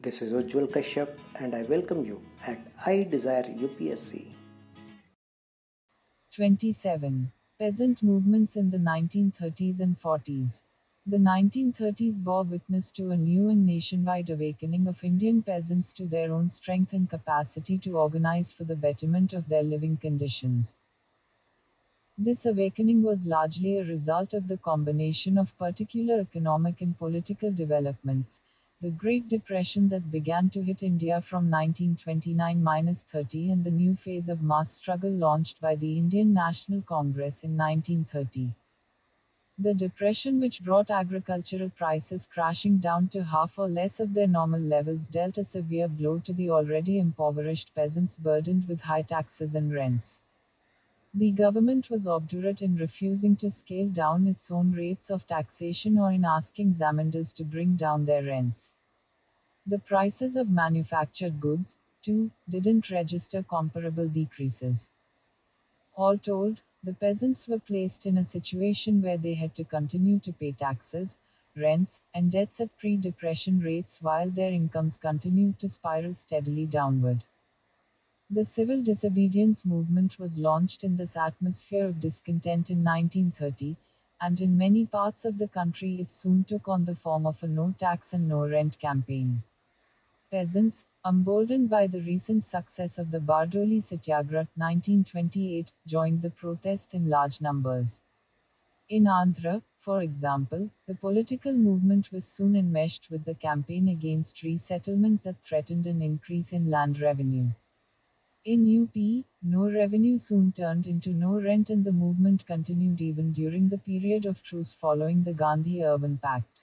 This is Ujjwal Kashyap and I welcome you at I Desire UPSC. 27. Peasant movements in the 1930s and 40s. The 1930s bore witness to a new and nationwide awakening of Indian peasants to their own strength and capacity to organize for the betterment of their living conditions. This awakening was largely a result of the combination of particular economic and political developments, the Great Depression that began to hit India from 1929-30 and the new phase of mass struggle launched by the Indian National Congress in 1930. The depression which brought agricultural prices crashing down to half or less of their normal levels dealt a severe blow to the already impoverished peasants burdened with high taxes and rents. The government was obdurate in refusing to scale down its own rates of taxation or in asking zamindars to bring down their rents. The prices of manufactured goods, too, didn't register comparable decreases. All told, the peasants were placed in a situation where they had to continue to pay taxes, rents, and debts at pre depression rates while their incomes continued to spiral steadily downward. The civil disobedience movement was launched in this atmosphere of discontent in 1930, and in many parts of the country it soon took on the form of a no tax and no rent campaign. Peasants, emboldened by the recent success of the Bardoli Satyagraha 1928, joined the protest in large numbers. In Andhra, for example, the political movement was soon enmeshed with the campaign against resettlement that threatened an increase in land revenue. In UP, no revenue soon turned into no rent and the movement continued even during the period of truce following the Gandhi Irwin Pact.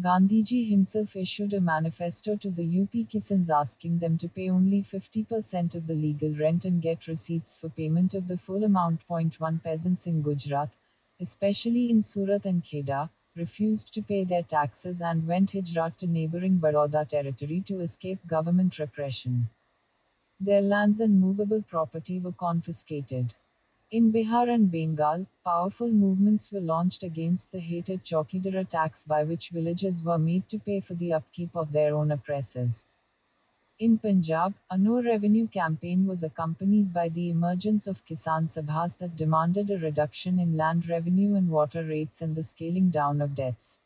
Gandhiji himself issued a manifesto to the UP Kisans asking them to pay only 50% of the legal rent and get receipts for payment of the full amount. Point one peasants in Gujarat, especially in Surat and Kheda, refused to pay their taxes and went hijrat to neighboring Baroda territory to escape government repression. Their lands and movable property were confiscated. In Bihar and Bengal, powerful movements were launched against the hated Chaukidara tax by which villagers were made to pay for the upkeep of their own oppressors. In Punjab, a no revenue campaign was accompanied by the emergence of Kisan Sabhas that demanded a reduction in land revenue and water rates and the scaling down of debts.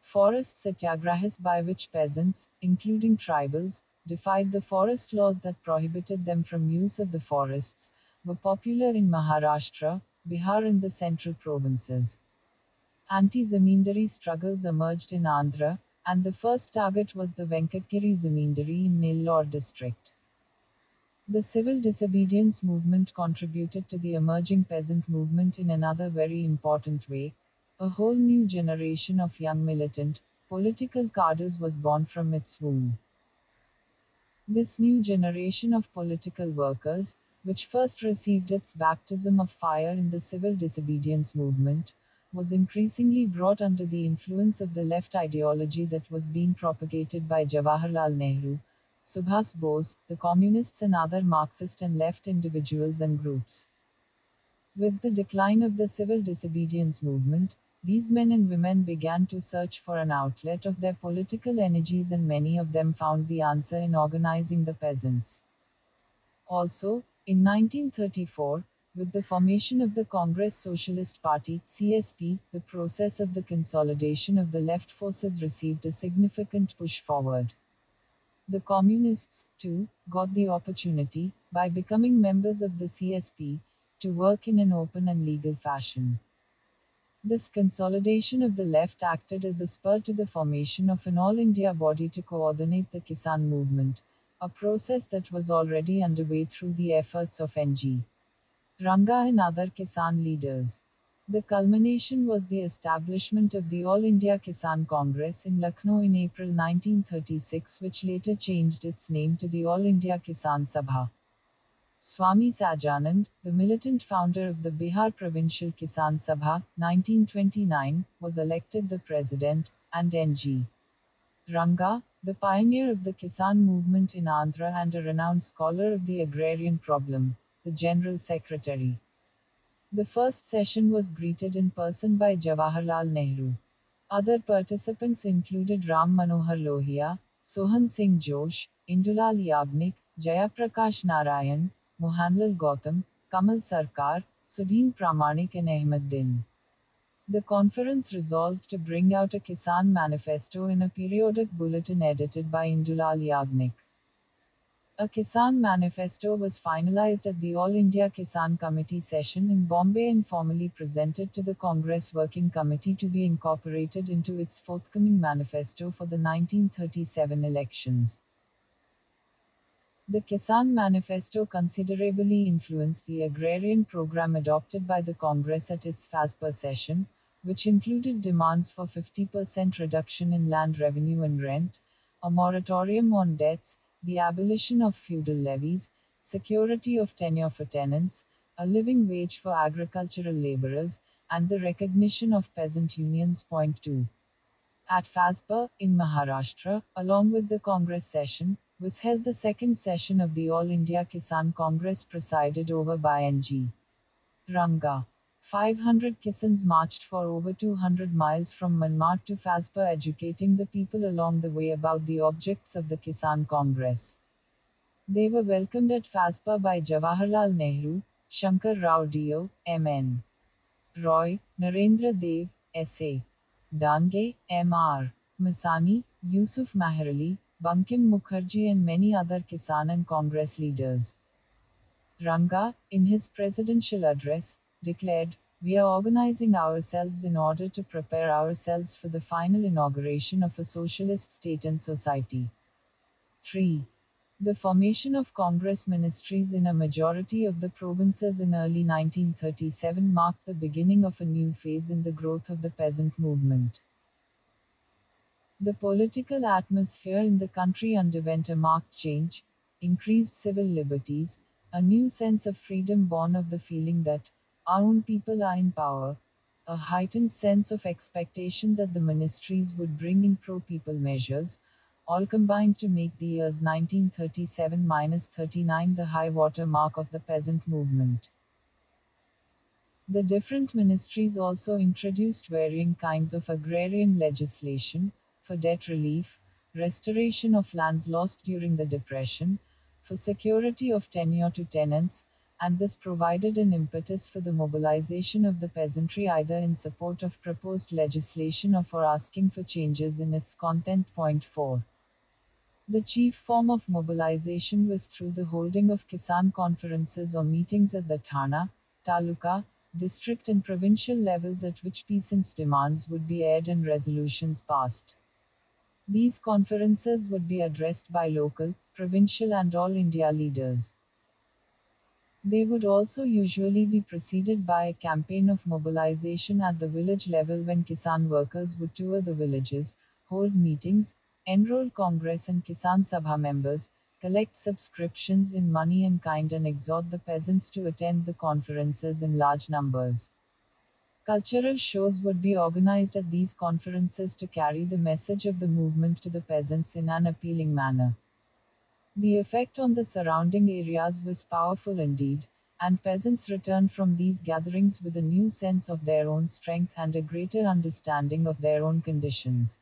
Forest satyagrahas by which peasants, including tribals, defied the forest laws that prohibited them from use of the forests, were popular in Maharashtra, Bihar and the central provinces. Anti-zamindari struggles emerged in Andhra, and the first target was the Venkatgiri Zamindari in Nellore district. The civil disobedience movement contributed to the emerging peasant movement in another very important way. A whole new generation of young militant, political cadres was born from its womb. This new generation of political workers, which first received its baptism of fire in the civil disobedience movement, was increasingly brought under the influence of the left ideology that was being propagated by Jawaharlal Nehru, Subhas Bose, the communists, and other Marxist and left individuals and groups. With the decline of the civil disobedience movement, these men and women began to search for an outlet of their political energies, and many of them found the answer in organizing the peasants. Also, in 1934, with the formation of the Congress Socialist Party, CSP, the process of the consolidation of the left forces received a significant push forward. The Communists, too, got the opportunity, by becoming members of the CSP, to work in an open and legal fashion. This consolidation of the left acted as a spur to the formation of an all India body to coordinate the Kisan movement, a process that was already underway through the efforts of NG. Ranga and other Kisan leaders. The culmination was the establishment of the All India Kisan Congress in Lucknow in April 1936, which later changed its name to the All India Kisan Sabha. Swami Sahajanand, the militant founder of the Bihar Provincial Kisan Sabha, 1929, was elected the president, and N.G. Ranga, the pioneer of the Kisan movement in Andhra and a renowned scholar of the agrarian problem, the General Secretary. The first session was greeted in person by Jawaharlal Nehru. Other participants included Ram Manohar Lohia, Sohan Singh Josh, Indulal Yagnik, Jayaprakash Narayan, Mohanlal Gautam, Kamal Sarkar, Sudhin Pramanik and Ahmed Din. The conference resolved to bring out a Kisan manifesto in a periodic bulletin edited by Indulal Yagnik. A Kisan manifesto was finalized at the All India Kisan Committee session in Bombay and formally presented to the Congress Working Committee to be incorporated into its forthcoming manifesto for the 1937 elections. The Kisan Manifesto considerably influenced the agrarian program adopted by the Congress at its Faizpur session, which included demands for 50% reduction in land revenue and rent, a moratorium on debts, the abolition of feudal levies, security of tenure for tenants, a living wage for agricultural laborers, and the recognition of peasant unions. Point 2. At Faizpur, in Maharashtra, along with the Congress session, was held the second session of the All India Kisan Congress presided over by N.G. Ranga. 500 Kisans marched for over 200 miles from Manmad to Faizpur educating the people along the way about the objects of the Kisan Congress. They were welcomed at Faizpur by Jawaharlal Nehru, Shankar Rao Deo, M.N. Roy, Narendra Dev, S.A. Dange, M.R. Masani, Yusuf Meherally, Bankim Mukherjee and many other Kisan and Congress leaders. Ranga, in his presidential address, declared, We are organizing ourselves in order to prepare ourselves for the final inauguration of a socialist state and society. 3. The formation of Congress ministries in a majority of the provinces in early 1937 marked the beginning of a new phase in the growth of the peasant movement. The political atmosphere in the country underwent a marked change, increased civil liberties, a new sense of freedom born of the feeling that our own people are in power, a heightened sense of expectation that the ministries would bring in pro people measures, all combined to make the years 1937 39 the high water mark of the peasant movement. The different ministries also introduced varying kinds of agrarian legislation for debt relief, restoration of lands lost during the Depression, for security of tenure to tenants, and this provided an impetus for the mobilization of the peasantry either in support of proposed legislation or for asking for changes in its content. Point 4. The chief form of mobilization was through the holding of Kisan conferences or meetings at the Thana, Taluka, district and provincial levels at which peasants' demands would be aired and resolutions passed. These conferences would be addressed by local, provincial and all India leaders. They would also usually be preceded by a campaign of mobilization at the village level when Kisan workers would tour the villages, hold meetings, enroll Congress and Kisan Sabha members, collect subscriptions in money and kind and exhort the peasants to attend the conferences in large numbers. Cultural shows would be organized at these conferences to carry the message of the movement to the peasants in an appealing manner. The effect on the surrounding areas was powerful indeed, and peasants returned from these gatherings with a new sense of their own strength and a greater understanding of their own conditions.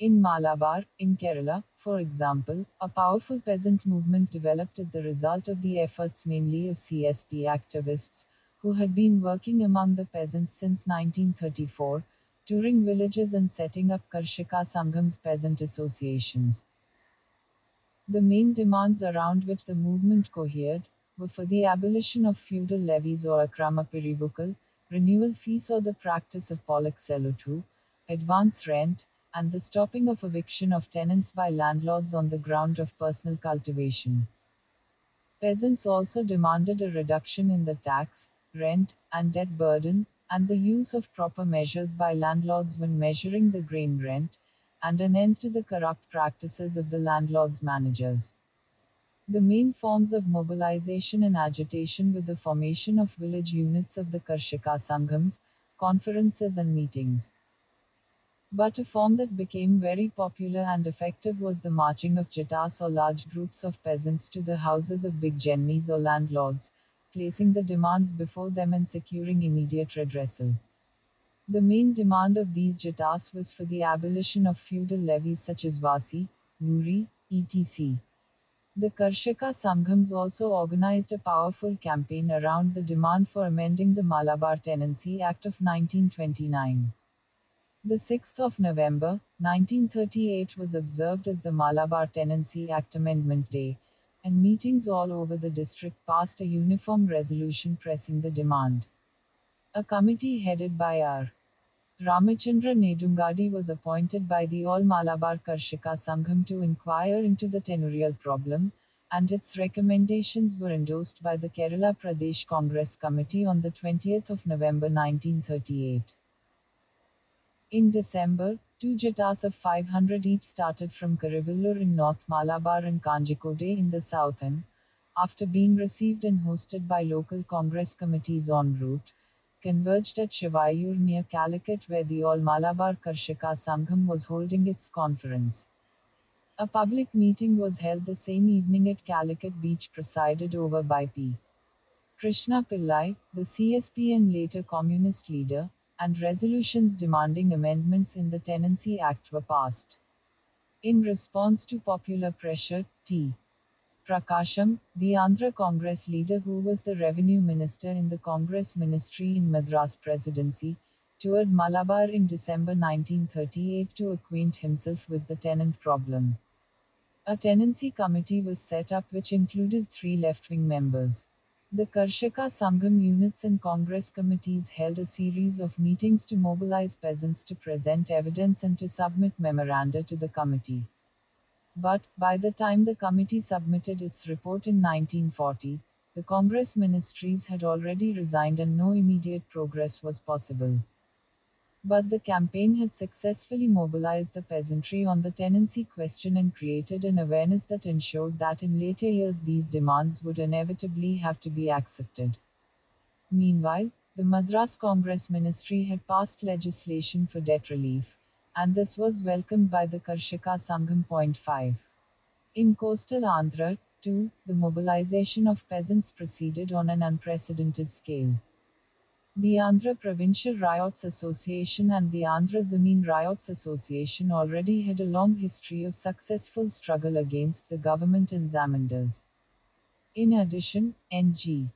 In Malabar, in Kerala, for example, a powerful peasant movement developed as the result of the efforts mainly of CSP activists, who had been working among the peasants since 1934, touring villages and setting up Karshaka Sanghams peasant associations. The main demands around which the movement cohered were for the abolition of feudal levies or akrama pirivukal, renewal fees or the practice of polak selutu, advance rent, and the stopping of eviction of tenants by landlords on the ground of personal cultivation. Peasants also demanded a reduction in the tax, rent, and debt burden, and the use of proper measures by landlords when measuring the grain rent, and an end to the corrupt practices of the landlord's managers. The main forms of mobilization and agitation were the formation of village units of the Karshaka Sanghams, conferences and meetings. But a form that became very popular and effective was the marching of jatas or large groups of peasants to the houses of big jennis or landlords, placing the demands before them and securing immediate redressal. The main demand of these jatas was for the abolition of feudal levies such as Vasi, Nuri, etc. The Karshaka Sanghams also organized a powerful campaign around the demand for amending the Malabar Tenancy Act of 1929. The 6th of November, 1938 was observed as the Malabar Tenancy Act Amendment Day, and meetings all over the district passed a uniform resolution pressing the demand. A committee headed by R. Ramachandra Nedungadi was appointed by the All Malabar Karshaka Sangham to inquire into the tenurial problem, and its recommendations were endorsed by the Kerala Pradesh Congress Committee on the 20th of November 1938. In December, two jatas of 500 each started from Karivallur in North Malabar and Kanjikode in the south and, after being received and hosted by local Congress committees en route, converged at Chevayur near Calicut where the All Malabar Karshaka Sangham was holding its conference. A public meeting was held the same evening at Calicut Beach presided over by P. Krishna Pillai, the CSP and later communist leader, and resolutions demanding amendments in the Tenancy Act were passed. In response to popular pressure, T. Prakasham, the Andhra Congress leader who was the revenue minister in the Congress ministry in Madras presidency, toured Malabar in December 1938 to acquaint himself with the tenant problem. A tenancy committee was set up which included three left-wing members. The Karshaka Sangham units and Congress committees held a series of meetings to mobilize peasants to present evidence and to submit memoranda to the committee. But, by the time the committee submitted its report in 1940, the Congress ministries had already resigned and no immediate progress was possible. But the campaign had successfully mobilized the peasantry on the tenancy question and created an awareness that ensured that in later years these demands would inevitably have to be accepted. Meanwhile, the Madras Congress Ministry had passed legislation for debt relief, and this was welcomed by the Karshaka Sangham. Point 5. In coastal Andhra, too, the mobilization of peasants proceeded on an unprecedented scale. The Andhra Provincial Ryots Association and the Andhra Zameen Ryots Association already had a long history of successful struggle against the government and zamindars. In addition, N.G.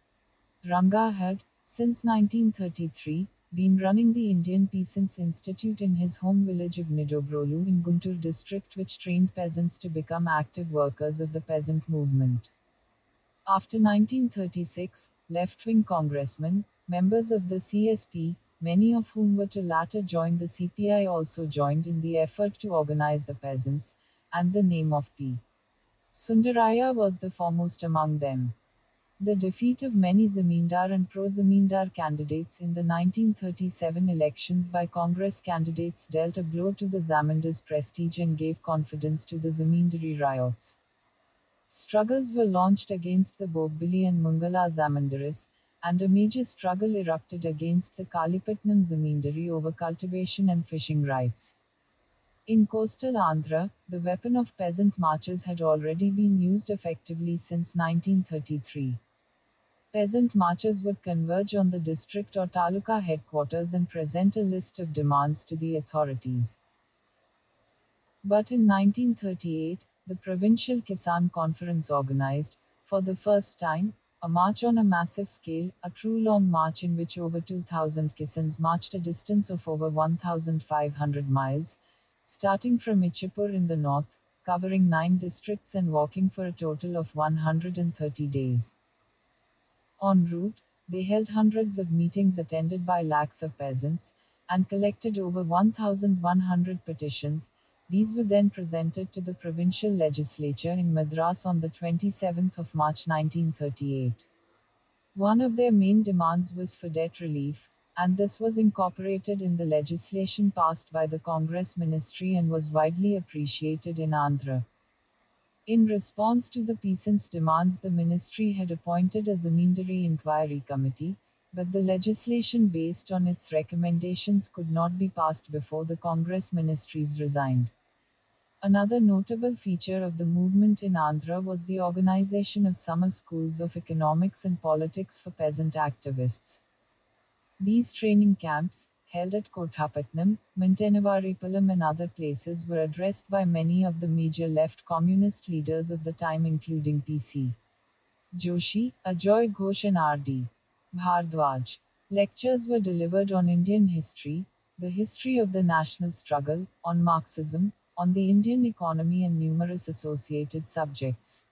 Ranga had, since 1933, been running the Indian Peasants Institute in his home village of Nidubrolu in Guntur district which trained peasants to become active workers of the peasant movement. After 1936, left-wing congressmen, members of the CSP, many of whom were to later join the CPI also joined in the effort to organize the peasants, and the name of P. Sundarayya was the foremost among them. The defeat of many Zamindar and pro-Zamindar candidates in the 1937 elections by Congress candidates dealt a blow to the Zamindar's prestige and gave confidence to the Zamindari ryots. Struggles were launched against the Bobbili and Munagala Zamindaris, and a major struggle erupted against the Kalipatnam Zamindari over cultivation and fishing rights. In coastal Andhra, the weapon of peasant marches had already been used effectively since 1933. Peasant marches would converge on the district or taluka headquarters and present a list of demands to the authorities. But in 1938, the Provincial Kisan Conference organized, for the first time, a march on a massive scale, a true long march in which over 2,000 Kisans marched a distance of over 1,500 miles, starting from Ichapur in the north, covering nine districts and walking for a total of 130 days. En route, they held hundreds of meetings attended by lakhs of peasants, and collected over 1,100 petitions. These were then presented to the provincial legislature in Madras on the 27th of March 1938. One of their main demands was for debt relief, and this was incorporated in the legislation passed by the Congress ministry and was widely appreciated in Andhra. In response to the peasants' demands, the ministry had appointed a Zamindari inquiry committee, but the legislation based on its recommendations could not be passed before the Congress ministries resigned. Another notable feature of the movement in Andhra was the organization of summer schools of economics and politics for peasant activists. These training camps, held at Kothapatnam, Mintanavaripalam and other places were addressed by many of the major left communist leaders of the time including P.C. Joshi, Ajoy Ghosh and R.D. Bhardwaj. Lectures were delivered on Indian history, the history of the national struggle, on Marxism, on the Indian economy and numerous associated subjects.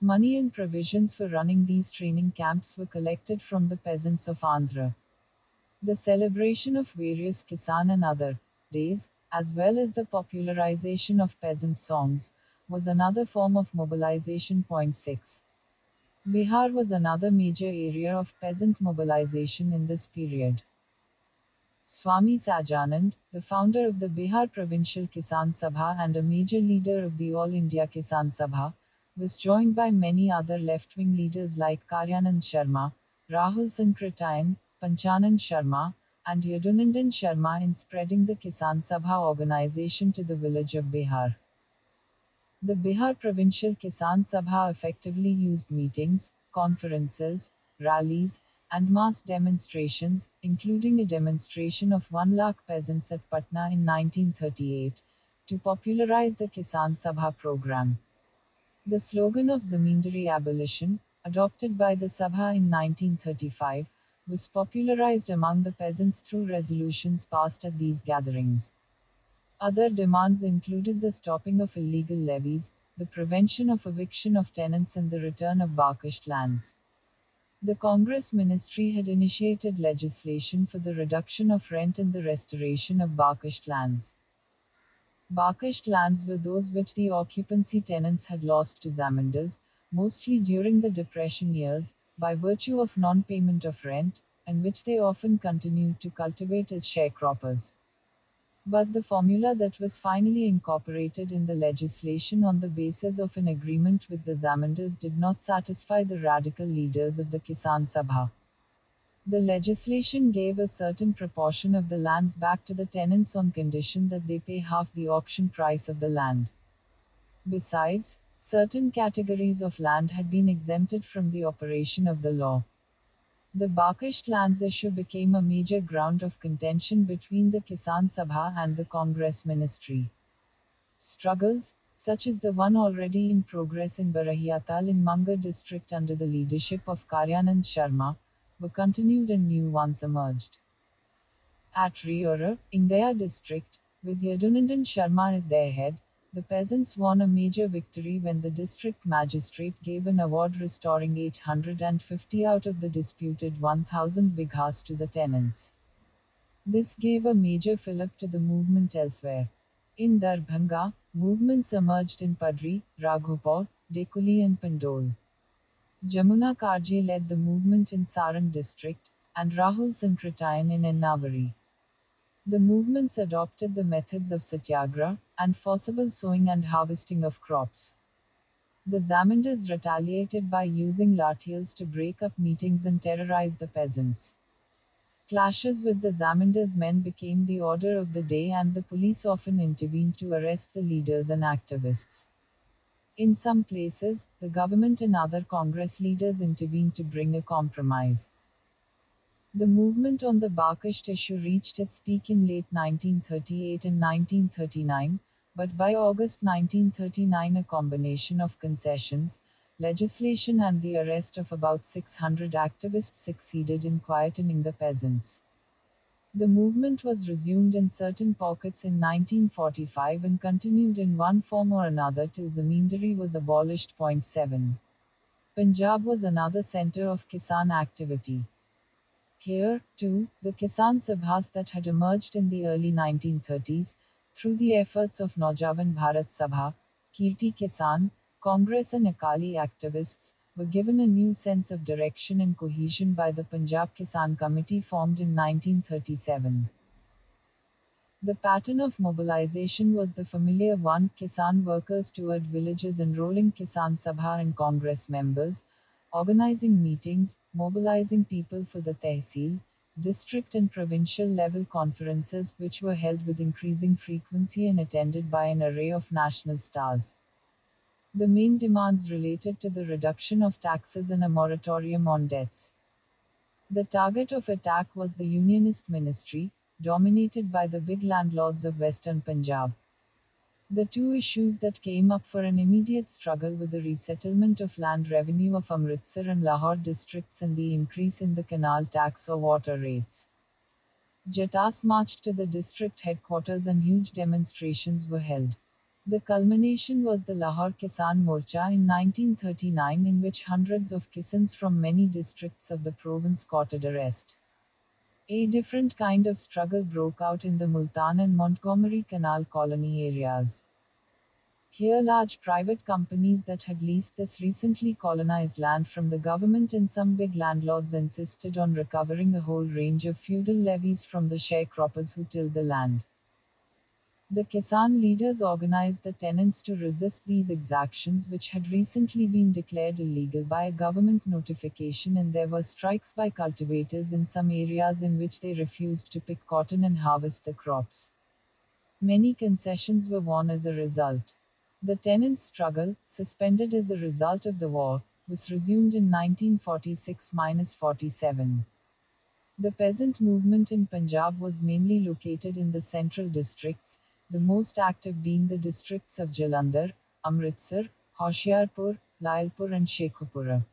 Money and provisions for running these training camps were collected from the peasants of Andhra. The celebration of various Kisan and other days, as well as the popularization of peasant songs, was another form of mobilization. Point 6. Bihar was another major area of peasant mobilization in this period. Swami Sahajanand, the founder of the Bihar Provincial Kisan Sabha and a major leader of the All India Kisan Sabha, was joined by many other left wing leaders like Karyanand Sharma, Rahul Sankrityayan, Panchanand Sharma, and Yadunandan Sharma in spreading the Kisan Sabha organization to the village of Bihar. The Bihar Provincial Kisan Sabha effectively used meetings, conferences, rallies, and mass demonstrations, including a demonstration of 1 lakh peasants at Patna in 1938, to popularize the Kisan Sabha program. The slogan of Zamindari abolition, adopted by the Sabha in 1935, was popularized among the peasants through resolutions passed at these gatherings. Other demands included the stopping of illegal levies, the prevention of eviction of tenants, and the return of barkished lands. The Congress ministry had initiated legislation for the reduction of rent and the restoration of barkished lands. Barkished lands were those which the occupancy tenants had lost to zamindars, mostly during the Depression years, by virtue of non payment of rent, and which they often continued to cultivate as sharecroppers. But the formula that was finally incorporated in the legislation on the basis of an agreement with the Zamindars did not satisfy the radical leaders of the Kisan Sabha. The legislation gave a certain proportion of the lands back to the tenants on condition that they pay half the auction price of the land. Besides, certain categories of land had been exempted from the operation of the law. The Barkished lands issue became a major ground of contention between the Kisan Sabha and the Congress ministry. Struggles, such as the one already in progress in Barahiatal in Manga district under the leadership of Karyanand Sharma, were continued and new ones emerged. At Riora, in Gaya district, with Yadunandan Sharma at their head, the peasants won a major victory when the district magistrate gave an award restoring 850 out of the disputed 1000 bighas to the tenants. This gave a major fillip to the movement elsewhere. In Darbhanga, movements emerged in Padri, Raghupur, Dekuli and Pandol. Jamuna Karje led the movement in Saran district, and Rahul Sankrityayan in Ennavari. The movements adopted the methods of satyagraha and forcible sowing and harvesting of crops. The Zamindars retaliated by using lathials to break up meetings and terrorize the peasants. Clashes with the Zamindars men became the order of the day and the police often intervened to arrest the leaders and activists. In some places, the government and other Congress leaders intervened to bring a compromise. The movement on the Barkished issue reached its peak in late 1938 and 1939, but by August 1939 a combination of concessions, legislation and the arrest of about 600 activists succeeded in quietening the peasants. The movement was resumed in certain pockets in 1945 and continued in one form or another till Zamindari was abolished. Point 7. Punjab was another center of Kisan activity. Here, too, the Kisan Sabhas that had emerged in the early 1930s, through the efforts of Naujawan Bharat Sabha, Kirti Kisan, Congress and Akali activists, were given a new sense of direction and cohesion by the Punjab Kisan Committee formed in 1937. The pattern of mobilization was the familiar one Kisan workers toured villages enrolling Kisan Sabha and Congress members, organizing meetings, mobilizing people for the tehsil, district and provincial level conferences which were held with increasing frequency and attended by an array of national stars. The main demands related to the reduction of taxes and a moratorium on debts. The target of attack was the Unionist ministry, dominated by the big landlords of western Punjab. The two issues that came up for an immediate struggle were the resettlement of land revenue of Amritsar and Lahore districts and the increase in the canal tax or water rates. Jatas marched to the district headquarters and huge demonstrations were held. The culmination was the Lahore Kisan Morcha in 1939 in which hundreds of Kisans from many districts of the province courted arrest. A different kind of struggle broke out in the Multan and Montgomery Canal colony areas. Here, large private companies that had leased this recently colonized land from the government and some big landlords insisted on recovering a whole range of feudal levies from the sharecroppers who tilled the land. The Kisan leaders organized the tenants to resist these exactions, which had recently been declared illegal by a government notification, and there were strikes by cultivators in some areas in which they refused to pick cotton and harvest the crops. Many concessions were won as a result. The tenants' struggle, suspended as a result of the war, was resumed in 1946 47. The peasant movement in Punjab was mainly located in the central districts, the most active being the districts of Jalandhar, Amritsar, Hoshiarpur, Lyallpur and Sheikhupura.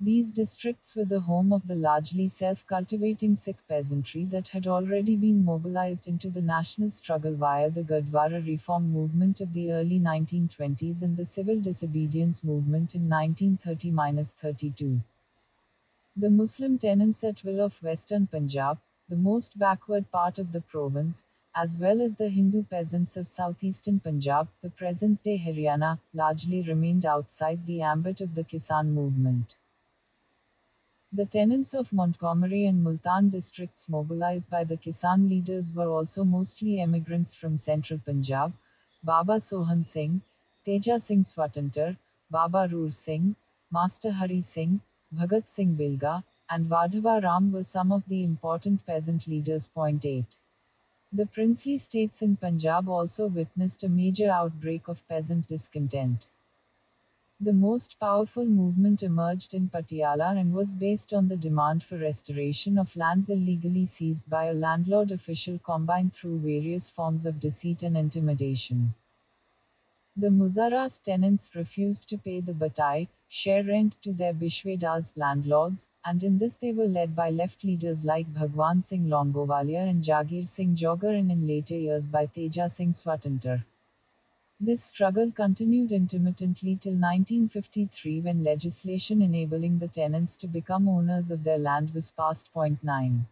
These districts were the home of the largely self-cultivating Sikh peasantry that had already been mobilized into the national struggle via the Gurdwara reform movement of the early 1920s and the civil disobedience movement in 1930-32. The Muslim tenants at will of western Punjab, the most backward part of the province, as well as the Hindu peasants of southeastern Punjab, the present day Haryana, largely remained outside the ambit of the Kisan movement. The tenants of Montgomery and Multan districts mobilized by the Kisan leaders were also mostly emigrants from central Punjab. Baba Sohan Singh, Teja Singh Swatantar, Baba Roor Singh, Master Hari Singh, Bhagat Singh Bilga, and Vadhava Ram were some of the important peasant leaders. Point 8. The princely states in Punjab also witnessed a major outbreak of peasant discontent. The most powerful movement emerged in Patiala and was based on the demand for restoration of lands illegally seized by a landlord official combined through various forms of deceit and intimidation. The Muzaras tenants refused to pay the batai, share rent to their Bishwedas landlords, and in this they were led by left leaders like Bhagwan Singh Longovalia and Jagir Singh Jogar and in later years by Teja Singh Swatantar. This struggle continued intermittently till 1953 when legislation enabling the tenants to become owners of their land was passed. Point 9.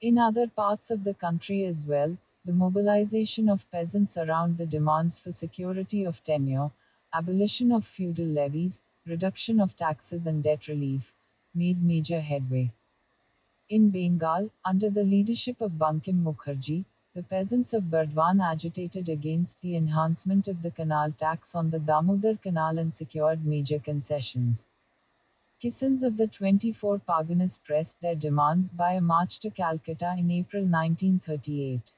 In other parts of the country as well, the mobilization of peasants around the demands for security of tenure, abolition of feudal levies, reduction of taxes and debt relief, made major headway. In Bengal, under the leadership of Bankim Mukherjee, the peasants of Burdwan agitated against the enhancement of the canal tax on the Damodar Canal and secured major concessions. Kisans of the 24 Parganas pressed their demands by a march to Calcutta in April 1938.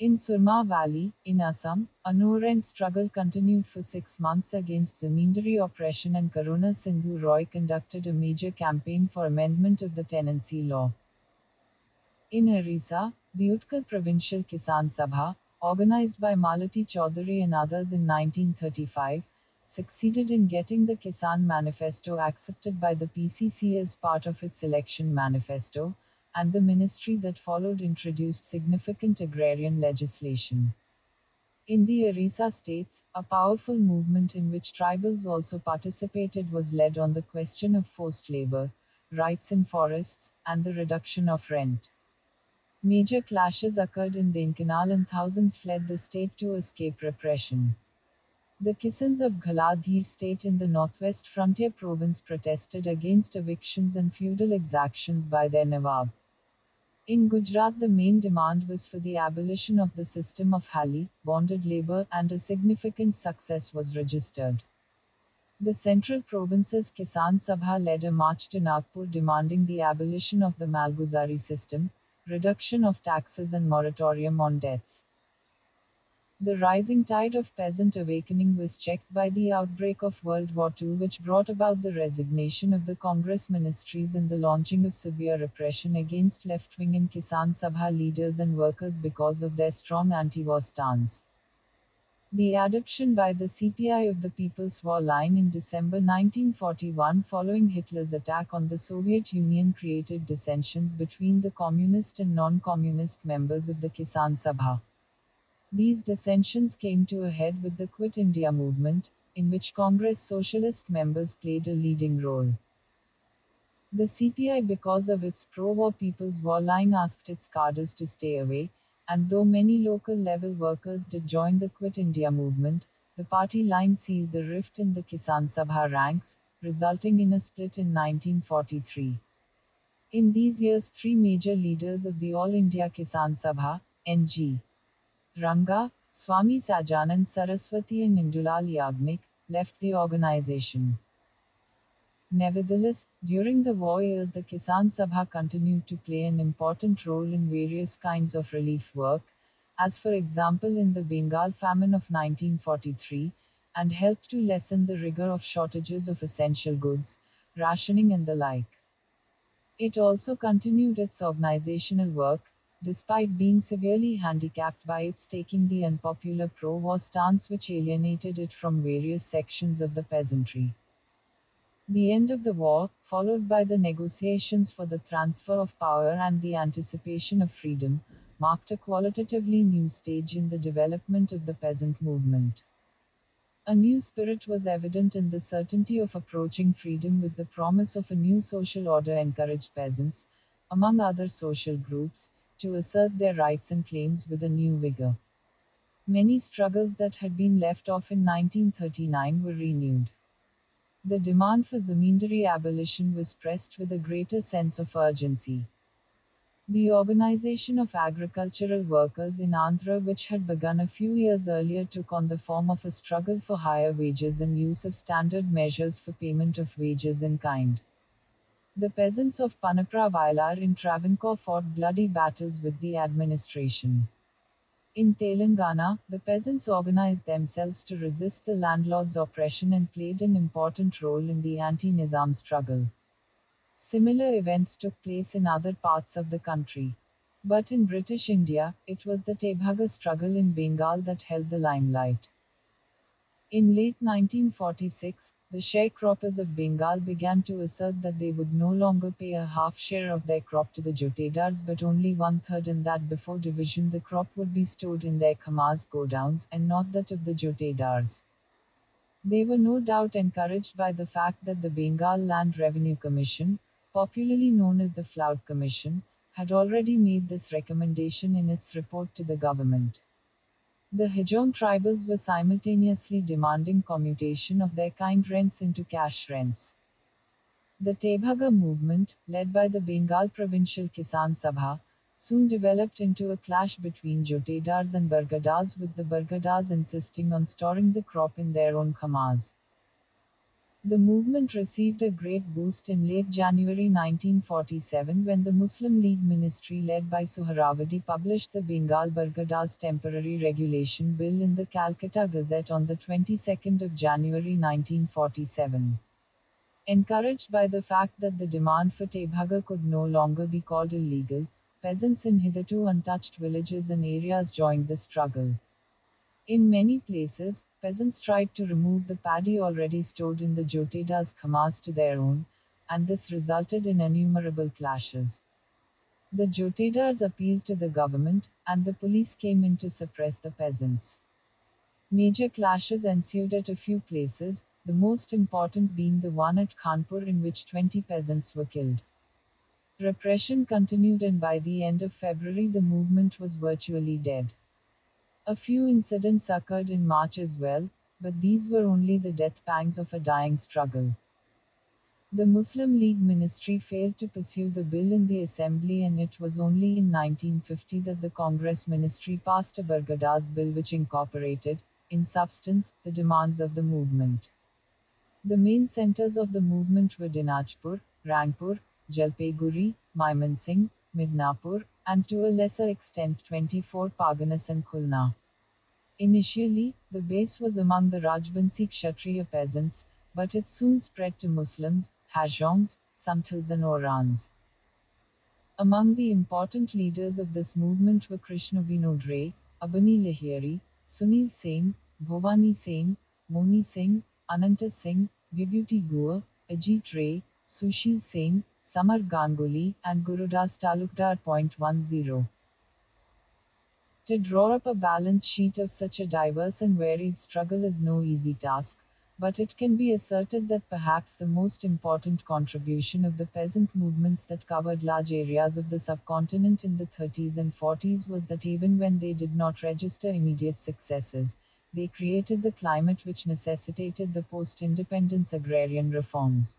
In Surma Valley, in Assam, a struggle continued for six months against zamindari oppression and Karuna Sindhu Roy conducted a major campaign for amendment of the tenancy law. In Orissa, the Utkal Provincial Kisan Sabha, organized by Malati Chaudhary and others in 1935, succeeded in getting the Kisan Manifesto accepted by the PCC as part of its election manifesto, and the ministry that followed introduced significant agrarian legislation. In the Orissa states, a powerful movement in which tribals also participated was led on the question of forced labor, rights in forests, and the reduction of rent. Major clashes occurred in Dhenkanal and thousands fled the state to escape repression. The Kisans of Galadhir state in the northwest frontier province protested against evictions and feudal exactions by their Nawab. In Gujarat, the main demand was for the abolition of the system of Hali, bonded labor, and a significant success was registered. The central province's Kisan Sabha led a march to Nagpur demanding the abolition of the Malguzari system, reduction of taxes, and moratorium on debts. The rising tide of peasant awakening was checked by the outbreak of World War II, which brought about the resignation of the Congress ministries and the launching of severe repression against left wing and Kisan Sabha leaders and workers because of their strong anti war stance. The adoption by the CPI of the People's War Line in December 1941 following Hitler's attack on the Soviet Union created dissensions between the communist and non communist members of the Kisan Sabha. These dissensions came to a head with the Quit India movement, in which Congress socialist members played a leading role. The CPI, because of its pro war People's War line, asked its cadres to stay away, and though many local level workers did join the Quit India movement, the party line sealed the rift in the Kisan Sabha ranks, resulting in a split in 1943. In these years, three major leaders of the All India Kisan Sabha, NG. Ranga, Swami Sahajanand Saraswati and Indulal Yagnik, left the organization. Nevertheless, during the war years the Kisan Sabha continued to play an important role in various kinds of relief work, as for example in the Bengal famine of 1943, and helped to lessen the rigor of shortages of essential goods, rationing and the like. It also continued its organizational work, despite being severely handicapped by its taking the unpopular pro war stance which alienated it from various sections of the peasantry. The end of the war, followed by the negotiations for the transfer of power and the anticipation of freedom, marked a qualitatively new stage in the development of the peasant movement. A new spirit was evident in the certainty of approaching freedom with the promise of a new social order encouraged peasants, among other social groups, to assert their rights and claims with a new vigor. Many struggles that had been left off in 1939 were renewed. The demand for zamindari abolition was pressed with a greater sense of urgency. The organization of agricultural workers in Andhra, which had begun a few years earlier, took on the form of a struggle for higher wages and use of standard measures for payment of wages in kind. The peasants of Punnapra Vayalar in Travancore fought bloody battles with the administration. In Telangana, the peasants organized themselves to resist the landlord's oppression and played an important role in the anti Nizam struggle. Similar events took place in other parts of the country. But in British India, it was the Tebhaga struggle in Bengal that held the limelight. In late 1946, the sharecroppers of Bengal began to assert that they would no longer pay a half share of their crop to the jotedars but only one third, and that before division the crop would be stored in their khamas godowns and not that of the jotedars. They were no doubt encouraged by the fact that the Bengal Land Revenue Commission, popularly known as the Flood Commission, had already made this recommendation in its report to the government. The Hajong tribals were simultaneously demanding commutation of their kind rents into cash rents. The Tebhaga movement, led by the Bengal Provincial Kisan Sabha, soon developed into a clash between Jotedars and Bargadars with the Bargadars insisting on storing the crop in their own khamas. The movement received a great boost in late January 1947 when the Muslim League ministry led by Suhrawardy published the Bengal Bargadars Temporary Regulation Bill in the Calcutta Gazette on the 22nd of January 1947. Encouraged by the fact that the demand for Tebhaga could no longer be called illegal, peasants in hitherto untouched villages and areas joined the struggle. In many places, peasants tried to remove the paddy already stored in the Jotedas khamas to their own, and this resulted in innumerable clashes. The Jotedars appealed to the government, and the police came in to suppress the peasants. Major clashes ensued at a few places, the most important being the one at Khanpur in which 20 peasants were killed. Repression continued, and by the end of February, the movement was virtually dead. A few incidents occurred in March as well, but these were only the death pangs of a dying struggle. The Muslim League ministry failed to pursue the bill in the assembly, and it was only in 1950 that the Congress ministry passed a Bargadars bill which incorporated, in substance, the demands of the movement. The main centers of the movement were Dinajpur, Rangpur, Jalpaiguri, Mymensingh, Midnapur, and to a lesser extent 24 Parganas and Khulna. Initially, the base was among the Rajbansi Kshatriya peasants, but it soon spread to Muslims, Hajongs, Santals and Oraons. Among the important leaders of this movement were Krishnabinod Ray, Abani Lahiri, Sunil Sen, Bhovani Singh, Moni Singh, Ananta Singh, Vibhuti Guha, Ajit Ray, Sushil Singh, Samar Ganguly, and Gurudas Talukdar. 10. To draw up a balance sheet of such a diverse and varied struggle is no easy task, but it can be asserted that perhaps the most important contribution of the peasant movements that covered large areas of the subcontinent in the 30s and 40s was that even when they did not register immediate successes, they created the climate which necessitated the post independence agrarian reforms.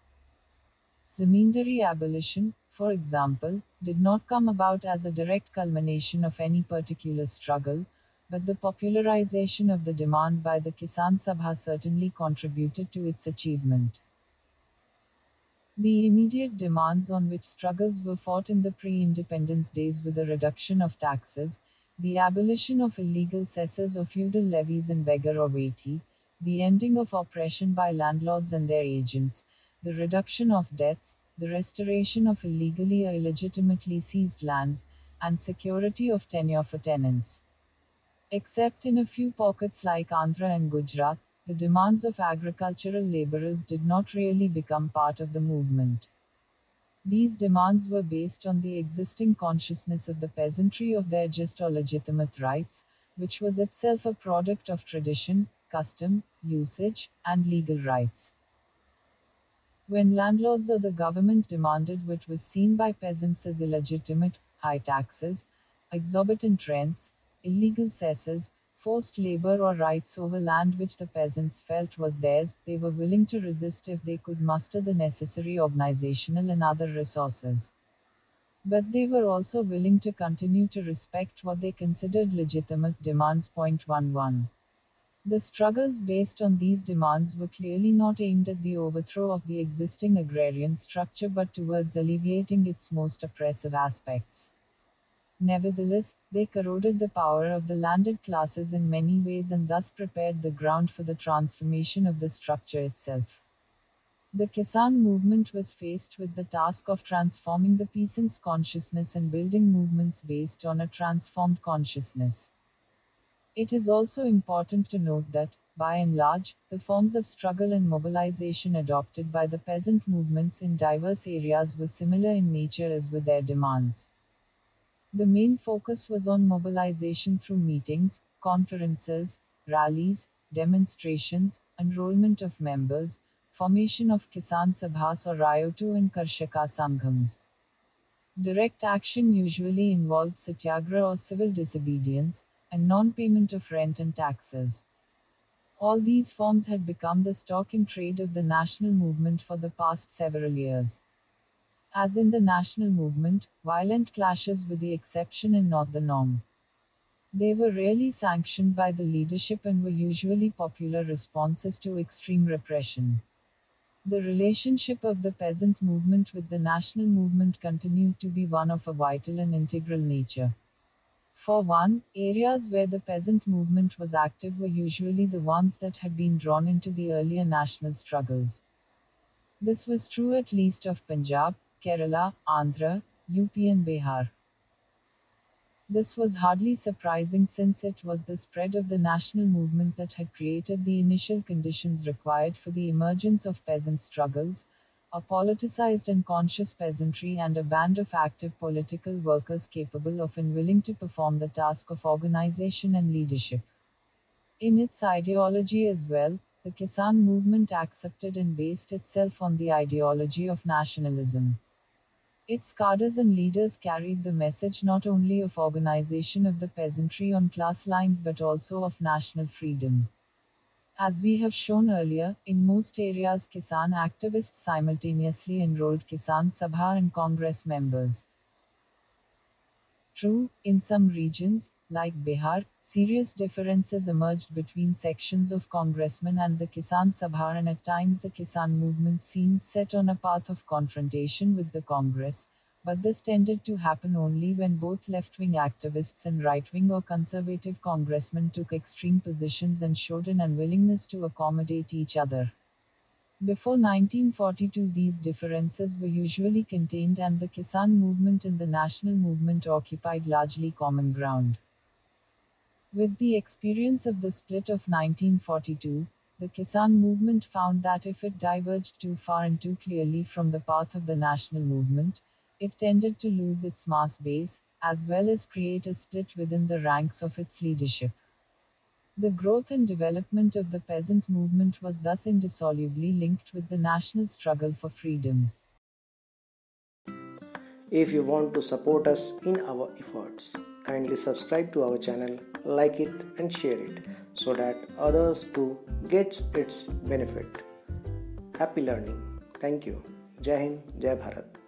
Zamindari abolition, for example, did not come about as a direct culmination of any particular struggle, but the popularization of the demand by the Kisan Sabha certainly contributed to its achievement. The immediate demands on which struggles were fought in the pre independence days with the reduction of taxes, the abolition of illegal cesses or feudal levies in begar or vethi, the ending of oppression by landlords and their agents, the reduction of debts, the restoration of illegally or illegitimately seized lands, and security of tenure for tenants. Except in a few pockets like Andhra and Gujarat, the demands of agricultural laborers did not really become part of the movement. These demands were based on the existing consciousness of the peasantry of their just or legitimate rights, which was itself a product of tradition, custom, usage, and legal rights. When landlords or the government demanded what was seen by peasants as illegitimate, high taxes, exorbitant rents, illegal cesses, forced labor or rights over land which the peasants felt was theirs, they were willing to resist if they could muster the necessary organizational and other resources. But they were also willing to continue to respect what they considered legitimate demands. Point 11. The struggles based on these demands were clearly not aimed at the overthrow of the existing agrarian structure but towards alleviating its most oppressive aspects. Nevertheless, they corroded the power of the landed classes in many ways and thus prepared the ground for the transformation of the structure itself. The Kisan movement was faced with the task of transforming the peasant's consciousness and building movements based on a transformed consciousness. It is also important to note that, by and large, the forms of struggle and mobilization adopted by the peasant movements in diverse areas were similar in nature as with their demands. The main focus was on mobilization through meetings, conferences, rallies, demonstrations, enrollment of members, formation of Kisan Sabhas or Ryotu and Karshaka Sanghams. Direct action usually involved satyagraha or civil disobedience, and non payment of rent and taxes. All these forms had become the stock in trade of the national movement for the past several years. As in the national movement, violent clashes were the exception and not the norm. They were rarely sanctioned by the leadership and were usually popular responses to extreme repression. The relationship of the peasant movement with the national movement continued to be one of a vital and integral nature. For one, areas where the peasant movement was active were usually the ones that had been drawn into the earlier national struggles. This was true at least of Punjab, Kerala, Andhra, UP and Bihar. This was hardly surprising since it was the spread of the national movement that had created the initial conditions required for the emergence of peasant struggles, a politicized and conscious peasantry and a band of active political workers capable of and willing to perform the task of organization and leadership. In its ideology as well, the Kisan movement accepted and based itself on the ideology of nationalism. Its cadres and leaders carried the message not only of organization of the peasantry on class lines but also of national freedom. As we have shown earlier, in most areas Kisan activists simultaneously enrolled Kisan Sabha and Congress members. True, in some regions, like Bihar, serious differences emerged between sections of congressmen and the Kisan Sabha, and at times the Kisan movement seemed set on a path of confrontation with the Congress, but this tended to happen only when both left wing activists and right wing or conservative congressmen took extreme positions and showed an unwillingness to accommodate each other. Before 1942, these differences were usually contained, and the Kisan movement and the national movement occupied largely common ground. With the experience of the split of 1942, the Kisan movement found that if it diverged too far and too clearly from the path of the national movement, it tended to lose its mass base, as well as create a split within the ranks of its leadership. The growth and development of the peasant movement was thus indissolubly linked with the national struggle for freedom. If you want to support us in our efforts, kindly subscribe to our channel, like it and share it so that others too gets its benefit. Happy learning. Thank you. Jai Hind, Jai Bharat.